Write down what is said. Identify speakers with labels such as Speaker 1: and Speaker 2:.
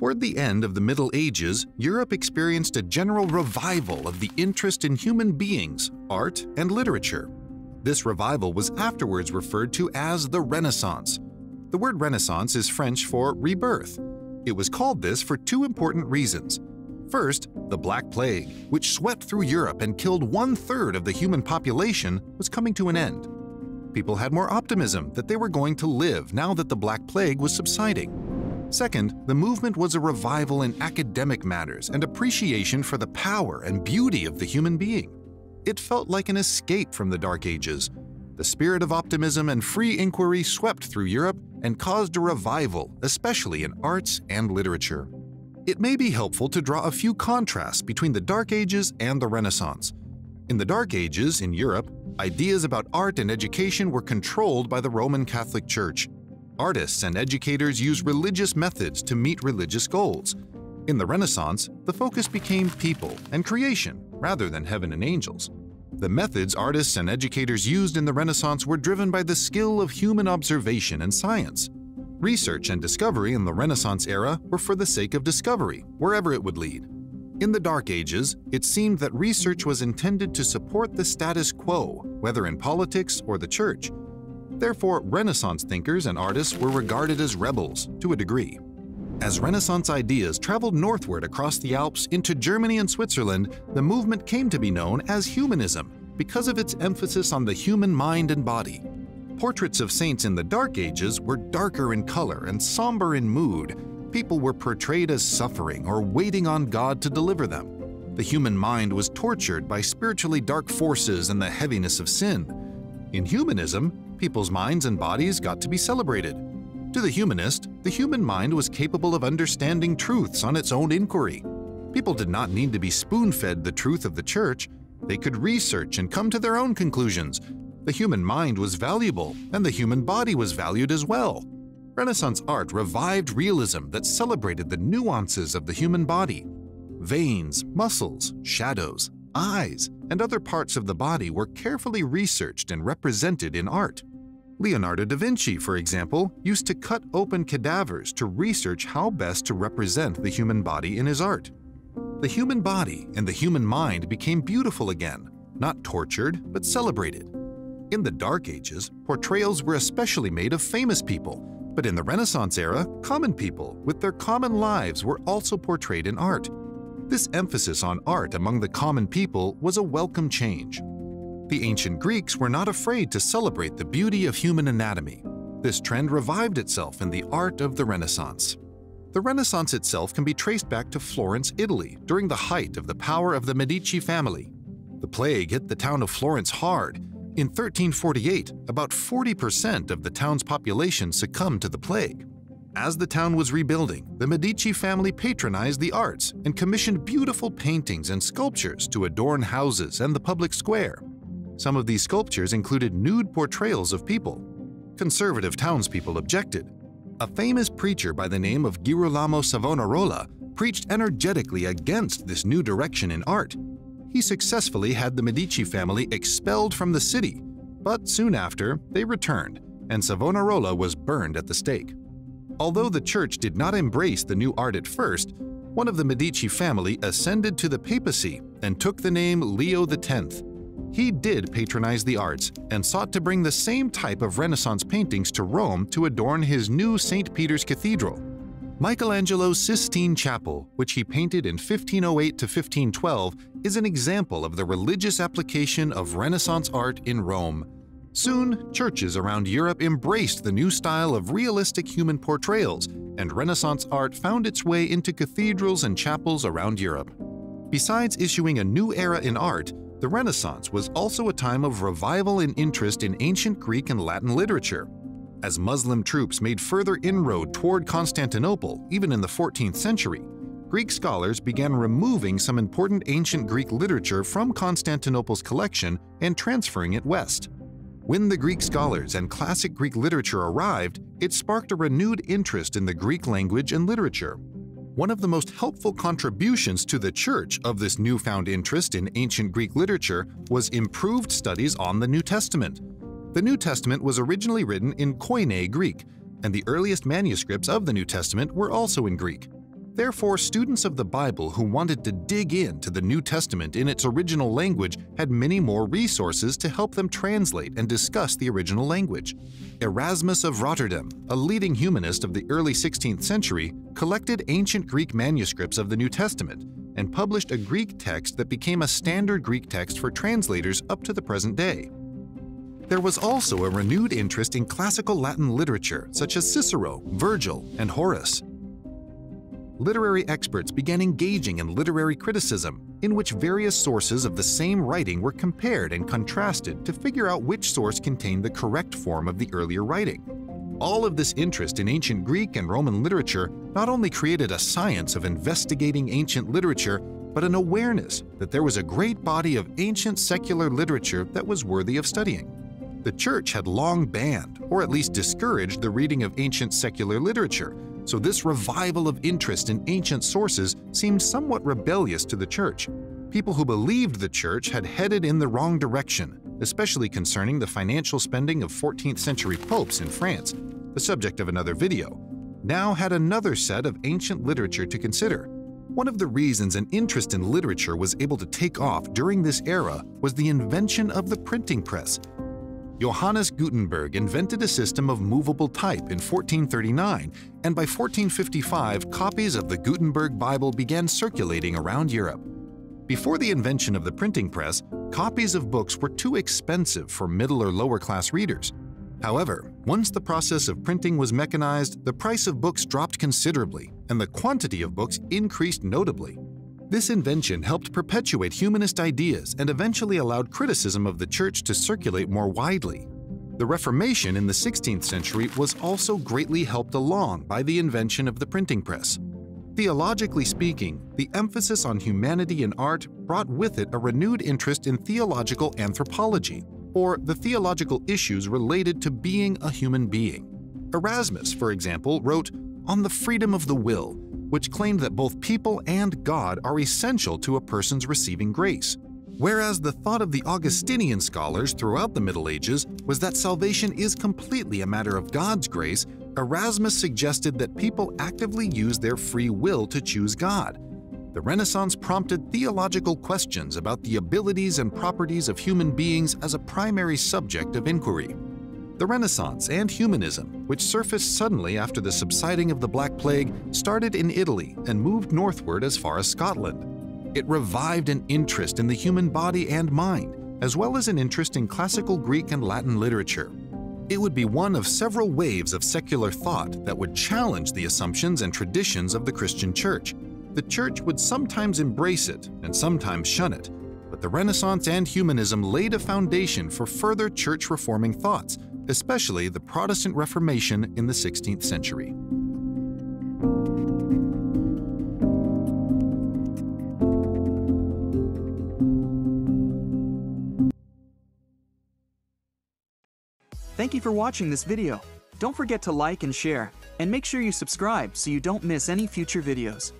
Speaker 1: Toward the end of the Middle Ages, Europe experienced a general revival of the interest in human beings, art, and literature. This revival was afterwards referred to as the Renaissance. The word Renaissance is French for rebirth. It was called this for two important reasons. First, the Black Plague, which swept through Europe and killed one third of the human population, was coming to an end. People had more optimism that they were going to live now that the Black Plague was subsiding. Second, the movement was a revival in academic matters and appreciation for the power and beauty of the human being. It felt like an escape from the Dark Ages. The spirit of optimism and free inquiry swept through Europe and caused a revival, especially in arts and literature. It may be helpful to draw a few contrasts between the Dark Ages and the Renaissance. In the Dark Ages, in Europe, ideas about art and education were controlled by the Roman Catholic Church. Artists and educators use religious methods to meet religious goals. In the Renaissance, the focus became people and creation rather than heaven and angels. The methods artists and educators used in the Renaissance were driven by the skill of human observation and science. Research and discovery in the Renaissance era were for the sake of discovery, wherever it would lead. In the Dark Ages, it seemed that research was intended to support the status quo, whether in politics or the church. Therefore, Renaissance thinkers and artists were regarded as rebels, to a degree. As Renaissance ideas traveled northward across the Alps into Germany and Switzerland, the movement came to be known as humanism because of its emphasis on the human mind and body. Portraits of saints in the Dark Ages were darker in color and somber in mood. People were portrayed as suffering or waiting on God to deliver them. The human mind was tortured by spiritually dark forces and the heaviness of sin. In humanism, people's minds and bodies got to be celebrated. To the humanist, the human mind was capable of understanding truths on its own inquiry. People did not need to be spoon-fed the truth of the church. They could research and come to their own conclusions. The human mind was valuable, and the human body was valued as well. Renaissance art revived realism that celebrated the nuances of the human body. Veins, muscles, shadows, eyes, and other parts of the body were carefully researched and represented in art. Leonardo da Vinci, for example, used to cut open cadavers to research how best to represent the human body in his art. The human body and the human mind became beautiful again, not tortured, but celebrated. In the Dark Ages, portrayals were especially made of famous people, but in the Renaissance era, common people with their common lives were also portrayed in art. This emphasis on art among the common people was a welcome change. The ancient Greeks were not afraid to celebrate the beauty of human anatomy. This trend revived itself in the art of the Renaissance. The Renaissance itself can be traced back to Florence, Italy, during the height of the power of the Medici family. The plague hit the town of Florence hard. In 1348, about 40% of the town's population succumbed to the plague. As the town was rebuilding, the Medici family patronized the arts and commissioned beautiful paintings and sculptures to adorn houses and the public square. Some of these sculptures included nude portrayals of people. Conservative townspeople objected. A famous preacher by the name of Girolamo Savonarola preached energetically against this new direction in art. He successfully had the Medici family expelled from the city, but soon after, they returned, and Savonarola was burned at the stake. Although the church did not embrace the new art at first, one of the Medici family ascended to the papacy and took the name Leo X. He did patronize the arts and sought to bring the same type of Renaissance paintings to Rome to adorn his new St. Peter's Cathedral. Michelangelo's Sistine Chapel, which he painted in 1508 to 1512, is an example of the religious application of Renaissance art in Rome. Soon, churches around Europe embraced the new style of realistic human portrayals, and Renaissance art found its way into cathedrals and chapels around Europe. Besides issuing a new era in art, the Renaissance was also a time of revival and interest in ancient Greek and Latin literature. As Muslim troops made further inroad toward Constantinople, even in the 14th century, Greek scholars began removing some important ancient Greek literature from Constantinople's collection and transferring it west. When the Greek scholars and classic Greek literature arrived, it sparked a renewed interest in the Greek language and literature. One of the most helpful contributions to the Church of this newfound interest in ancient Greek literature was improved studies on the New Testament. The New Testament was originally written in Koine Greek, and the earliest manuscripts of the New Testament were also in Greek. Therefore, students of the Bible who wanted to dig into the New Testament in its original language had many more resources to help them translate and discuss the original language. Erasmus of Rotterdam, a leading humanist of the early 16th century, collected ancient Greek manuscripts of the New Testament and published a Greek text that became a standard Greek text for translators up to the present day. There was also a renewed interest in classical Latin literature such as Cicero, Virgil, and Horace literary experts began engaging in literary criticism, in which various sources of the same writing were compared and contrasted to figure out which source contained the correct form of the earlier writing. All of this interest in ancient Greek and Roman literature not only created a science of investigating ancient literature, but an awareness that there was a great body of ancient secular literature that was worthy of studying. The Church had long banned, or at least discouraged, the reading of ancient secular literature, so this revival of interest in ancient sources seemed somewhat rebellious to the Church. People who believed the Church had headed in the wrong direction, especially concerning the financial spending of 14th century popes in France, the subject of another video, now had another set of ancient literature to consider. One of the reasons an interest in literature was able to take off during this era was the invention of the printing press, Johannes Gutenberg invented a system of movable type in 1439, and by 1455 copies of the Gutenberg Bible began circulating around Europe. Before the invention of the printing press, copies of books were too expensive for middle or lower class readers. However, once the process of printing was mechanized, the price of books dropped considerably, and the quantity of books increased notably. This invention helped perpetuate humanist ideas and eventually allowed criticism of the Church to circulate more widely. The Reformation in the 16th century was also greatly helped along by the invention of the printing press. Theologically speaking, the emphasis on humanity in art brought with it a renewed interest in theological anthropology, or the theological issues related to being a human being. Erasmus, for example, wrote, On the freedom of the will, which claimed that both people and God are essential to a person's receiving grace. Whereas the thought of the Augustinian scholars throughout the Middle Ages was that salvation is completely a matter of God's grace, Erasmus suggested that people actively use their free will to choose God. The Renaissance prompted theological questions about the abilities and properties of human beings as a primary subject of inquiry. The Renaissance and humanism, which surfaced suddenly after the subsiding of the Black Plague, started in Italy and moved northward as far as Scotland. It revived an interest in the human body and mind, as well as an interest in classical Greek and Latin literature. It would be one of several waves of secular thought that would challenge the assumptions and traditions of the Christian Church. The Church would sometimes embrace it and sometimes shun it, but the Renaissance and humanism laid a foundation for further church reforming thoughts, especially the Protestant Reformation in the 16th century.
Speaker 2: Thank you for watching this video. Don't forget to like and share, and make sure you subscribe so you don't miss any future videos.